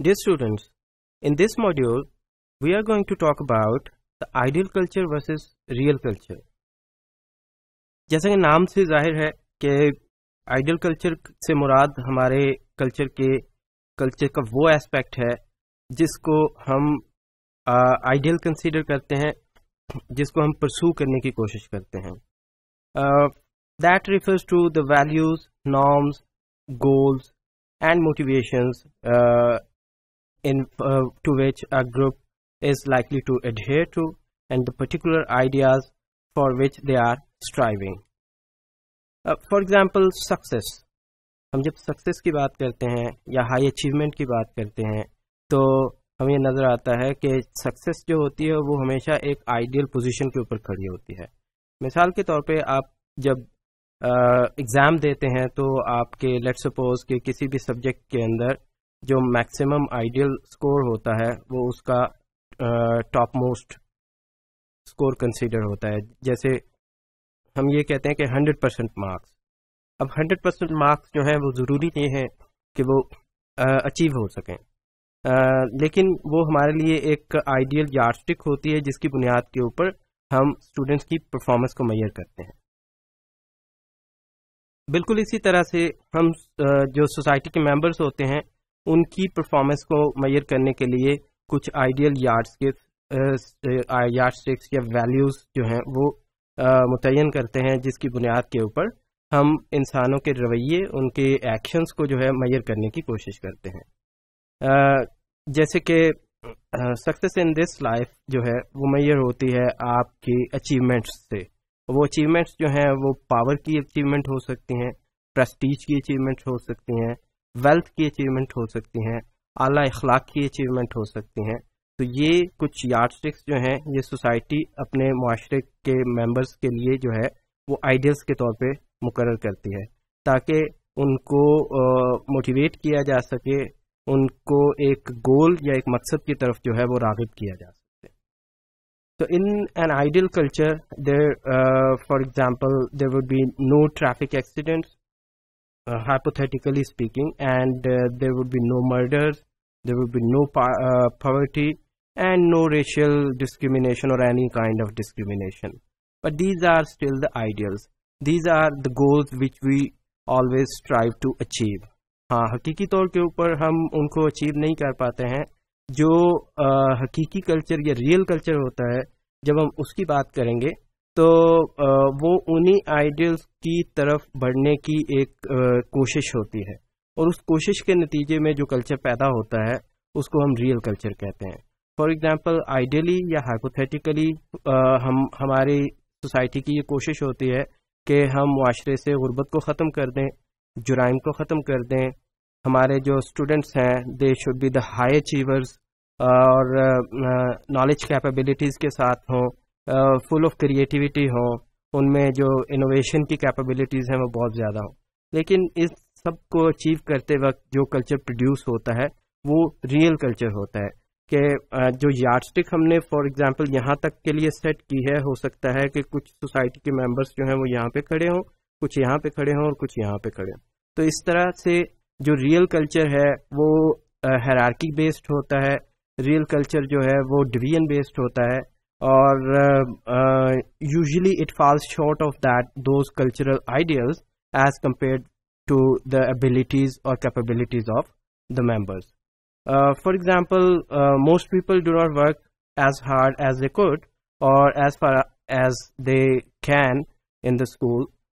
Dear students, in this module, we are going to talk about the ideal culture versus real culture. جیسا کہ نام سے ظاہر ہے کہ آئیڈیل کلچر سے مراد ہمارے کلچر کے کلچر کا وہ اسپیکٹ ہے جس کو ہم آئیڈیل کنسیڈر کرتے ہیں جس کو ہم پرسو کرنے کی کوشش کرتے ہیں that refers to the values norms goals and motivations to which a group is likely to adhere to and the particular ideas for which they are striving for example success ہم جب سکسیس کی بات کرتے ہیں یا high achievement کی بات کرتے ہیں، تو ہمیں نظر آتا ہے کہ سکسیس جو ہوتی ہے وہ ہمیشہ ایک آئیڈیل پوزیشن کے اوپر کھڑی ہوتی ہے۔ مثال کے طور پہ آپ جب uh, ایگزام دیتے ہیں تو آپ کے لیٹ سپوز کہ کسی بھی سبجیکٹ کے اندر جو میکسیمم آئیڈیل اسکور ہوتا ہے، وہ اس کا ٹاپ موسٹ اسکور کنسیڈر ہوتا ہے۔ جیسے ہم یہ کہتے ہیں کہ ہنڈریڈ پرسینٹ مارکس اب ہنڈریڈ پرسینٹ مارکس جو ہیں، وہ ضروری نہیں ہے کہ وہ اچیو ہو سکیں۔ لیکن وہ ہمارے لیے ایک آئیڈیل یارسٹک ہوتی ہے، جس کی بنیاد کے اوپر ہم اسٹوڈینٹس کی پرفارمنس کو میئر کرتے ہیں۔ بالکل اسی طرح سے ہم جو سوسائٹی کے ممبرس ہوتے ہیں ان کی پرفارمنس کو میئر کرنے کے لیے کچھ آئیڈیل یارڈسٹکس یا ویلیوز جو ہیں وہ متعین کرتے ہیں جس کی بنیاد کے اوپر ہم انسانوں کے رویے، ان کے ایکشنز کو جو ہے میئر کرنے کی کوشش کرتے ہیں۔ جیسے کہ سکسیس ان دس لائف جو ہے وہ میئر ہوتی ہے آپ کی اچیومنٹس سے۔ وہ اچیومنٹس جو ہیں وہ پاور کی اچیومنٹ ہو سکتی ہیں پرسٹیج کی اچیومنٹ ہو سکتی ہیں۔ ویلتھ کی اچیومنٹ ہو سکتی ہیں اعلیٰ اخلاق کی اچیومنٹ ہو سکتی ہیں۔ تو یہ کچھ یارڈ اسٹکس جو ہیں یہ سوسائٹی اپنے معاشرے کے ممبرس کے لیے جو ہے وہ آئیڈیلس کے طور پہ مقرر کرتی ہے۔ تاکہ ان کو موٹیویٹ کیا جا سکے ان کو ایک گول یا ایک مقصد کی طرف جو ہے وہ راغب کیا جا سکے۔ So in an ideal culture, there, uh, for example, there would be no traffic accidents, uh, hypothetically speaking, and uh, there would be no murders, there would be no poverty, and no racial discrimination or any kind of discrimination. But these are still the ideals. These are the goals which we always strive to achieve. ہاں حقیقی طور کے اوپر ہم ان کو achieve نہیں کر پاتے ہیں جو حقیقی کلچر یا ریئل کلچر ہوتا ہے جب ہم اس کی بات کریں گے تو وہ انہی آئیڈیلس کی طرف بڑھنے کی ایک کوشش ہوتی ہے۔ اور اس کوشش کے نتیجے میں جو کلچر پیدا ہوتا ہے، اس کو ہم ریئل کلچر کہتے ہیں۔ فار ایگزامپل، آئیڈیلی یا ہائپوتھیٹیکلی ہم، ہماری سوسائٹی کی یہ کوشش ہوتی ہے کہ ہم معاشرے سے غربت کو ختم کر دیں، جرائم کو ختم کر دیں۔ ہمارے جو اسٹوڈنٹس ہیں they should be the high achievers اور نالج کیپیبلٹیز کے ساتھ ہوں۔ فل آف کریٹیوٹی ہوں ان میں جو انوویشن کی کیپیبلٹیز ہیں وہ بہت زیادہ ہوں۔ لیکن اس سب کو اچیو کرتے وقت جو کلچر پروڈیوس ہوتا ہے، وہ ریئل کلچر ہوتا ہے کہ جو یارڈ اسٹک ہم نے فار ایگزامپل یہاں تک کے لیے سیٹ کی ہے، ہو سکتا ہے کہ کچھ سوسائٹی کے ممبرس جو ہیں وہ یہاں پہ کھڑے ہوں، کچھ یہاں پہ کھڑے ہوں اور کچھ یہاں پہ کھڑے ہوں۔ تو اس طرح سے جو ریئل کلچر ہے، وہ ہیرارکی بیسڈ ہوتا ہے۔ ریئل کلچر جو ہے، وہ ڈویژن بیسڈ ہوتا ہے۔ or um, uh, usually it falls short of that those cultural ideals as compared to the abilities or capabilities of the members uh, for example uh, most people do not work as hard as they could or as far as they can in the school.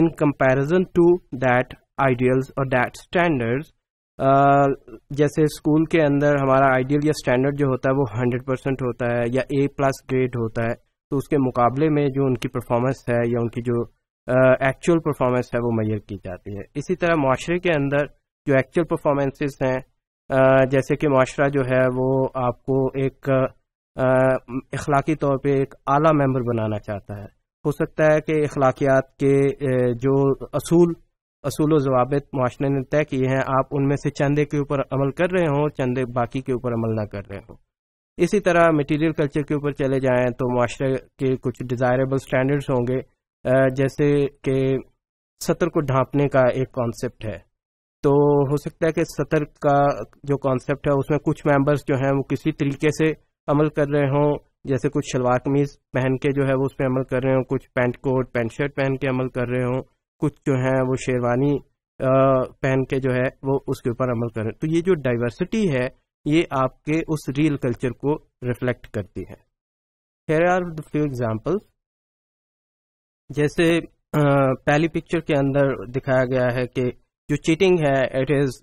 in comparison to that ideals or that standards. جیسے school کے اندر ہمارا ideal یا standard جو ہوتا ہے وہ hundred percent ہوتا ہے یا اے پلس گریڈ ہوتا ہے، تو اس کے مقابلے میں جو ان کی پرفارمنس ہے یا ان کی جو ایکچوئل پرفارمنس ہے وہ میئر کی جاتی ہے۔ اسی طرح معاشرے کے اندر جو ایکچوئل پرفارمنسز ہیں جیسے کہ معاشرہ جو ہے وہ آپ کو ایک اخلاقی طور پہ ایک اعلیٰ ممبر بنانا چاہتا ہے۔ ہو سکتا ہے کہ اخلاقیات کے جو اصول اصول و ضوابط معاشرے نے طے کیے ہیں۔ آپ ان میں سے چندے کے اوپر عمل کر رہے ہوں، چندے باقی کے اوپر عمل نہ کر رہے ہوں۔ اسی طرح مٹیریل کلچر کے اوپر چلے جائیں تو معاشرے کے کچھ ڈیزائربل اسٹینڈرڈس ہوں گے۔ جیسے کہ سطر کو ڈھانپنے کا ایک کانسیپٹ ہے۔ تو ہو سکتا ہے کہ سطر کا جو کانسیپٹ ہے، اس میں کچھ ممبرس جو ہیں وہ کسی طریقے سے عمل کر رہے ہوں۔ جیسے کچھ شلوار قمیض پہن کے جو ہے وہ اس پہ عمل کر رہے ہوں، کچھ پینٹ کوٹ، پینٹ شرٹ پہن کے عمل کر رہے ہوں۔ کچھ جو ہیں وہ شیروانی پہن کے جو ہے وہ اس کے اوپر عمل کر رہے ہیں تو یہ جو ڈائیورسٹی ہے، یہ آپ کے اس ریئل کلچر کو ریفلیکٹ کرتی ہے۔ خیر آر فیو ایگزامپل جیسے پہلی پکچر کے اندر دکھایا گیا ہے کہ جو چیٹنگ ہے it is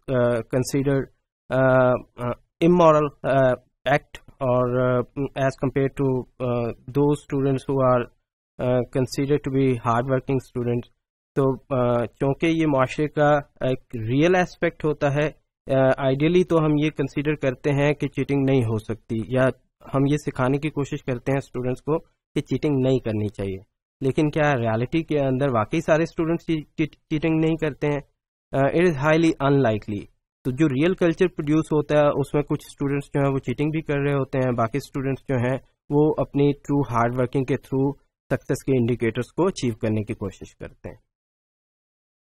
considered immoral act اور as compare to do students who are consider to be hard working students تو چونکہ یہ معاشرے کا ایک ریئل ایسپیکٹ ہوتا ہے آئیڈیلی تو ہم یہ کنسیڈر کرتے ہیں کہ چیٹنگ نہیں ہو سکتی، یا ہم یہ سکھانے کی کوشش کرتے ہیں اسٹوڈینٹس کو کہ چیٹنگ نہیں کرنی چاہیے۔ لیکن کیا ریالٹی کے اندر واقعی سارے اسٹوڈینٹس چیٹنگ نہیں کرتے ہیں؟ It is highly unlikely تو جو ریئل کلچر پروڈیوس ہوتا ہے، اس میں کچھ اسٹوڈینٹس جو ہیں وہ چیٹنگ بھی کر رہے ہوتے ہیں، باقی اسٹوڈینٹس جو ہیں وہ اپنی ٹرو ہارڈ ورکنگ کے تھرو سکسیز کے انڈیکیٹرس کو اچیو کرنے کی کوشش کرتے ہیں۔